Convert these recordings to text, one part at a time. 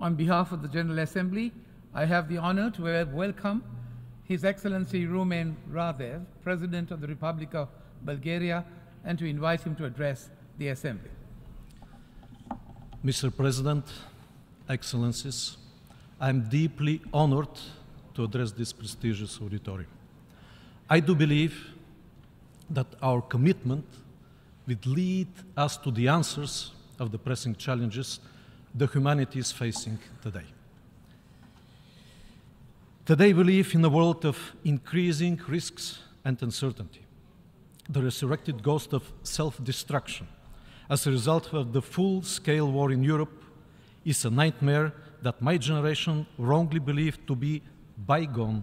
On behalf of the General Assembly, I have the honor to welcome His Excellency Rumen Radev, President of the Republic of Bulgaria, and to invite him to address the Assembly. Mr. President, Excellencies, I'm deeply honored to address this prestigious auditorium. I do believe that our commitment will lead us to the answers of the pressing challenges the humanity is facing today. Today we live in a world of increasing risks and uncertainty. The resurrected ghost of self-destruction as a result of the full-scale war in Europe is a nightmare that my generation wrongly believed to be bygone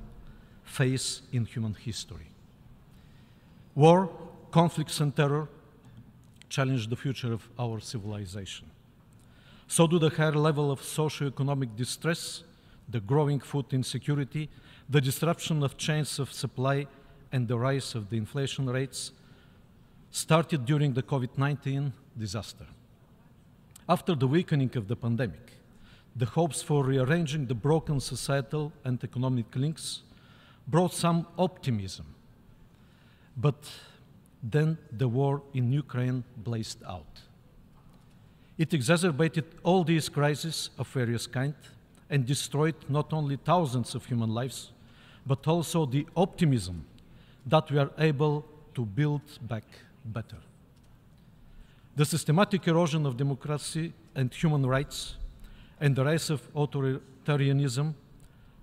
phase in human history. War, conflicts, and terror challenge the future of our civilization. So do the higher level of socio-economic distress, the growing food insecurity, the disruption of chains of supply, and the rise of the inflation rates started during the COVID-19 disaster. After the weakening of the pandemic, the hopes for rearranging the broken societal and economic links brought some optimism. But then the war in Ukraine blazed out. It exacerbated all these crises of various kinds and destroyed not only thousands of human lives, but also the optimism that we are able to build back better. The systematic erosion of democracy and human rights and the rise of authoritarianism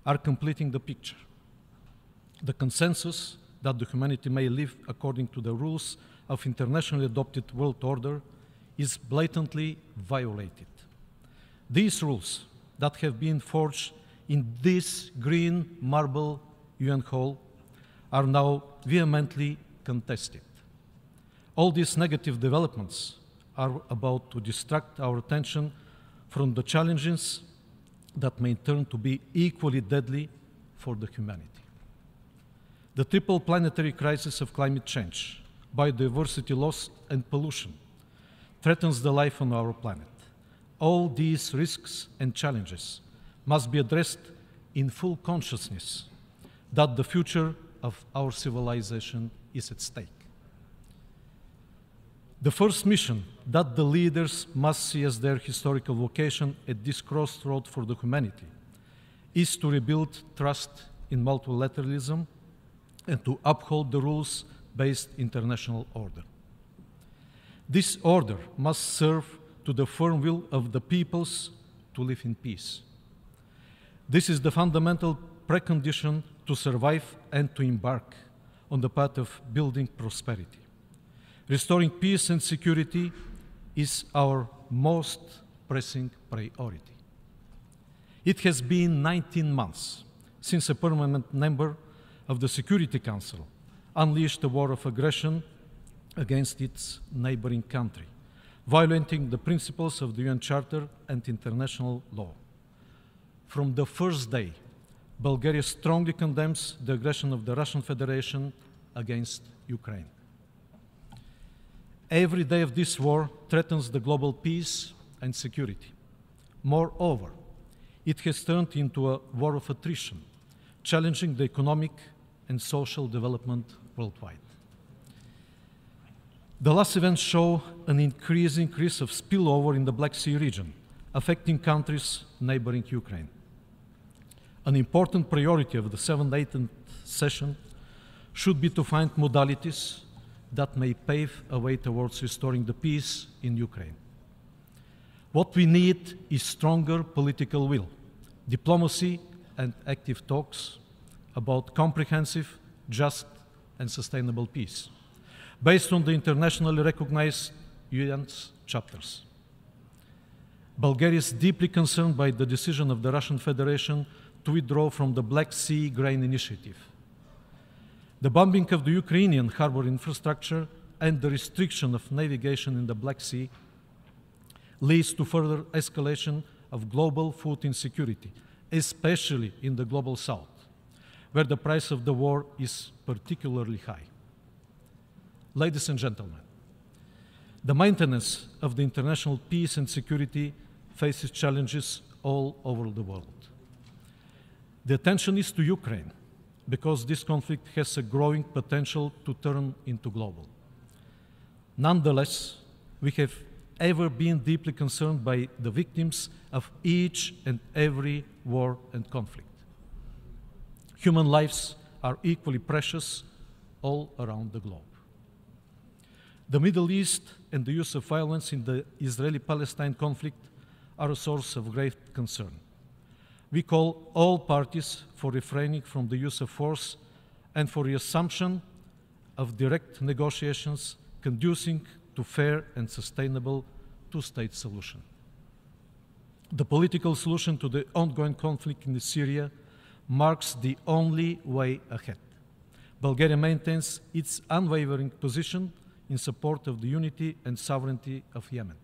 are completing the picture. The consensus that the humanity may live according to the rules of internationally adopted world order is blatantly violated. These rules that have been forged in this green marble UN hall are now vehemently contested. All these negative developments are about to distract our attention from the challenges that may turn to be equally deadly for the humanity. The triple planetary crisis of climate change, biodiversity loss, and pollution threatens the life on our planet. All these risks and challenges must be addressed in full consciousness that the future of our civilization is at stake. The first mission that the leaders must see as their historical vocation at this crossroad for the humanity is to rebuild trust in multilateralism and to uphold the rules-based international order. This order must serve to the firm will of the peoples to live in peace. This is the fundamental precondition to survive and to embark on the path of building prosperity. Restoring peace and security is our most pressing priority. It has been 19 months since a permanent member of the Security Council unleashed a war of aggression against its neighboring country, violating the principles of the UN Charter and international law. From the first day, Bulgaria strongly condemns the aggression of the Russian Federation against Ukraine. Every day of this war threatens the global peace and security. Moreover, it has turned into a war of attrition, challenging the economic and social development worldwide. The last events show an increasing risk of spillover in the Black Sea region, affecting countries neighboring Ukraine. An important priority of the 7th, 8th session should be to find modalities that may pave a way towards restoring the peace in Ukraine. What we need is stronger political will, diplomacy, and active talks about comprehensive, just, and sustainable peace based on the internationally recognized UN's chapters. Bulgaria is deeply concerned by the decision of the Russian Federation to withdraw from the Black Sea Grain Initiative. The bombing of the Ukrainian harbor infrastructure and the restriction of navigation in the Black Sea leads to further escalation of global food insecurity, especially in the global south, where the price of the war is particularly high. Ladies and gentlemen, the maintenance of the international peace and security faces challenges all over the world. The attention is to Ukraine because this conflict has a growing potential to turn into global. Nonetheless, we have ever been deeply concerned by the victims of each and every war and conflict. Human lives are equally precious all around the globe. The Middle East and the use of violence in the Israeli Palestine conflict are a source of great concern. We call all parties for refraining from the use of force and for the assumption of direct negotiations conducing to fair and sustainable two-state solution. The political solution to the ongoing conflict in Syria marks the only way ahead. Bulgaria maintains its unwavering position in support of the unity and sovereignty of Yemen.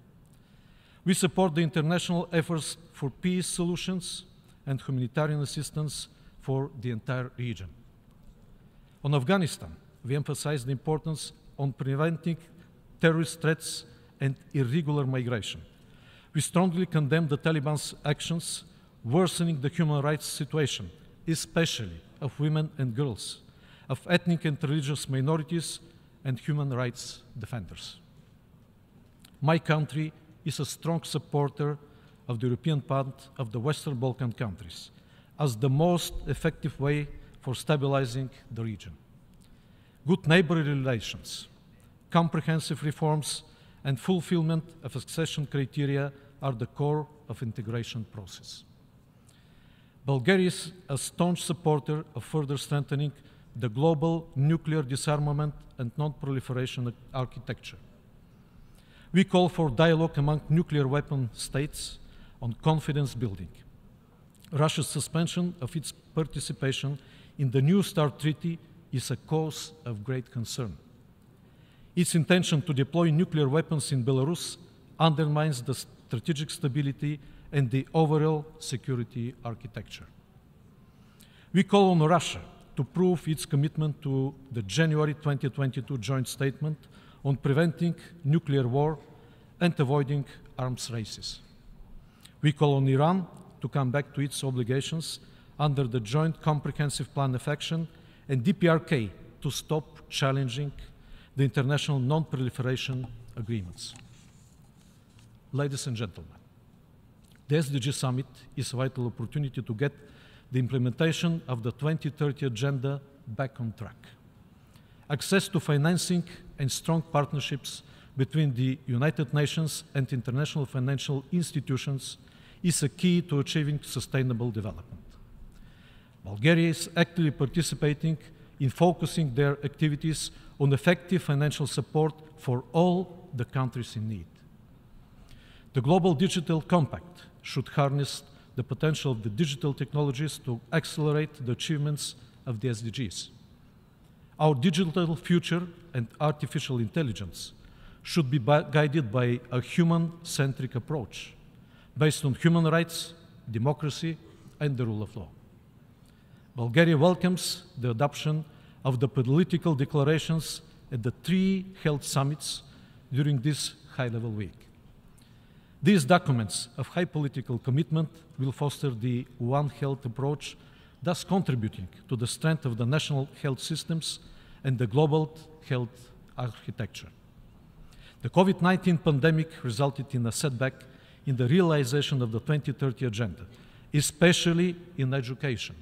We support the international efforts for peace solutions and humanitarian assistance for the entire region. On Afghanistan, we emphasize the importance on preventing terrorist threats and irregular migration. We strongly condemn the Taliban's actions worsening the human rights situation, especially of women and girls, of ethnic and religious minorities, and human rights defenders. My country is a strong supporter of the European path of the Western Balkan countries as the most effective way for stabilizing the region. Good neighborly relations, comprehensive reforms, and fulfillment of accession criteria are the core of integration process. Bulgaria is a staunch supporter of further strengthening the global nuclear disarmament and non-proliferation architecture. We call for dialogue among nuclear weapon states on confidence building. Russia's suspension of its participation in the New START Treaty is a cause of great concern. Its intention to deploy nuclear weapons in Belarus undermines the strategic stability and the overall security architecture. We call on Russia to prove its commitment to the January 2022 joint statement on preventing nuclear war and avoiding arms races. We call on Iran to come back to its obligations under the Joint Comprehensive Plan of Action and DPRK to stop challenging the international non-proliferation agreements. Ladies and gentlemen, the SDG Summit is a vital opportunity to get the implementation of the 2030 Agenda back on track. Access to financing and strong partnerships between the United Nations and international financial institutions is a key to achieving sustainable development. Bulgaria is actively participating in focusing their activities on effective financial support for all the countries in need. The Global Digital Compact should harness the potential of the digital technologies to accelerate the achievements of the SDGs. Our digital future and artificial intelligence should be guided by a human-centric approach based on human rights, democracy, and the rule of law. Bulgaria welcomes the adoption of the political declarations at the three held summits during this high-level week. These documents of high political commitment will foster the One Health approach, thus contributing to the strength of the national health systems and the global health architecture. The COVID-19 pandemic resulted in a setback in the realization of the 2030 Agenda, especially in education.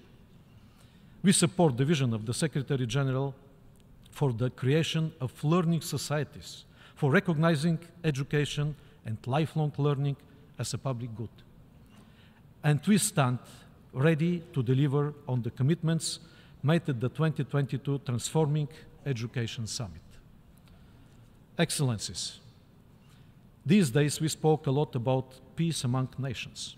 We support the vision of the Secretary General for the creation of learning societies, for recognizing education and lifelong learning as a public good. And we stand ready to deliver on the commitments made at the 2022 Transforming Education Summit. Excellencies, these days we spoke a lot about peace among nations,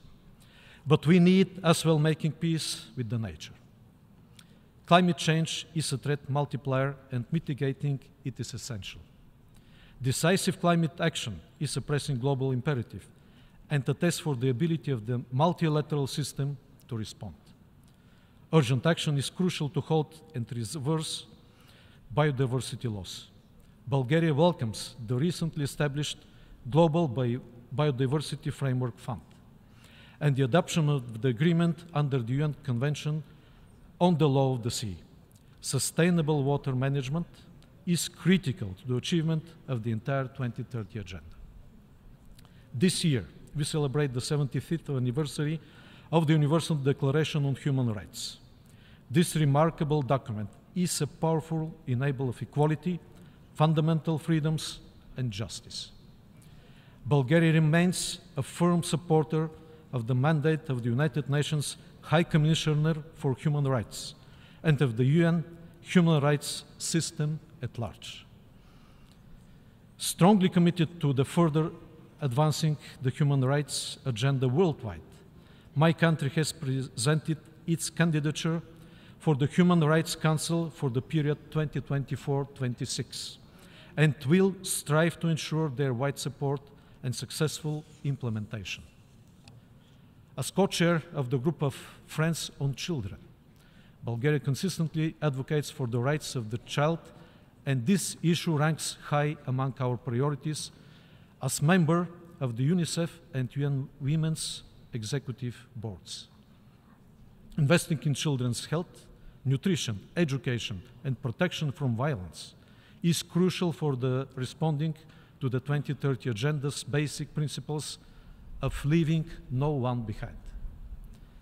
but we need as well making peace with the nature. Climate change is a threat multiplier and mitigating it is essential. Decisive climate action is a pressing global imperative and a test for the ability of the multilateral system to respond. Urgent action is crucial to halt and reverse biodiversity loss. Bulgaria welcomes the recently established Global Biodiversity Framework Fund and the adoption of the agreement under the UN Convention on the Law of the Sea. Sustainable water management is critical to the achievement of the entire 2030 agenda. This year, we celebrate the 75th anniversary of the Universal Declaration on Human Rights. This remarkable document is a powerful enabler of equality, fundamental freedoms, and justice. Bulgaria remains a firm supporter of the mandate of the United Nations High Commissioner for Human Rights and of the UN human rights system at large. Strongly committed to the further advancing the human rights agenda worldwide, my country has presented its candidature for the Human Rights Council for the period 2024-26 and will strive to ensure their wide support and successful implementation. As co-chair of the group of Friends on Children, Bulgaria consistently advocates for the rights of the child and this issue ranks high among our priorities as member of the UNICEF and UN Women's executive boards. Investing in children's health, nutrition, education, and protection from violence is crucial for the responding to the 2030 Agenda's basic principles of leaving no one behind.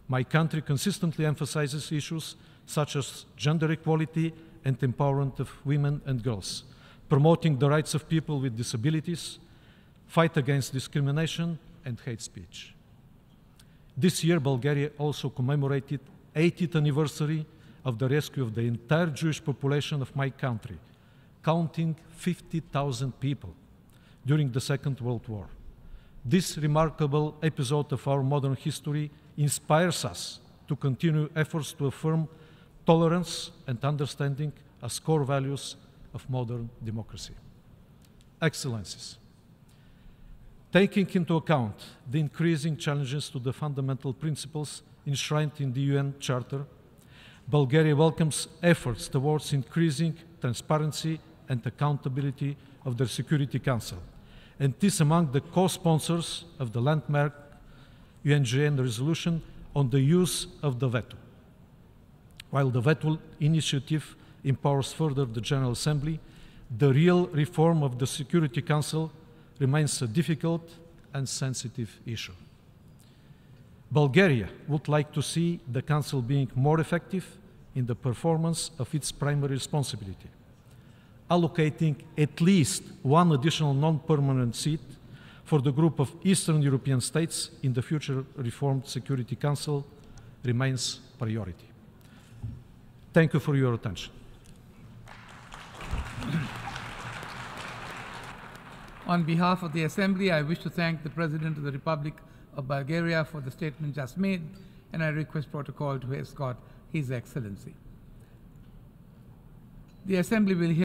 My country consistently emphasizes issues such as gender equality and empowerment of women and girls, promoting the rights of people with disabilities, fight against discrimination and hate speech. This year, Bulgaria also commemorated 80th anniversary of the rescue of the entire Jewish population of my country, counting 50,000 people during the Second World War. This remarkable episode of our modern history inspires us to continue efforts to affirm tolerance and understanding as core values of modern democracy. Excellencies, taking into account the increasing challenges to the fundamental principles enshrined in the UN Charter, Bulgaria welcomes efforts towards increasing transparency and accountability of the Security Council, and is among the co-sponsors of the landmark UNGA resolution on the use of the veto. While the veto initiative empowers further the General Assembly, the real reform of the Security Council remains a difficult and sensitive issue. Bulgaria would like to see the Council being more effective in the performance of its primary responsibility, allocating at least one additional non-permanent seat for the group of Eastern European states in the future reformed Security Council remains priority. Thank you for your attention. On behalf of the Assembly, I wish to thank the President of the Republic of Bulgaria for the statement just made, and I request protocol to escort His Excellency. The Assembly will hear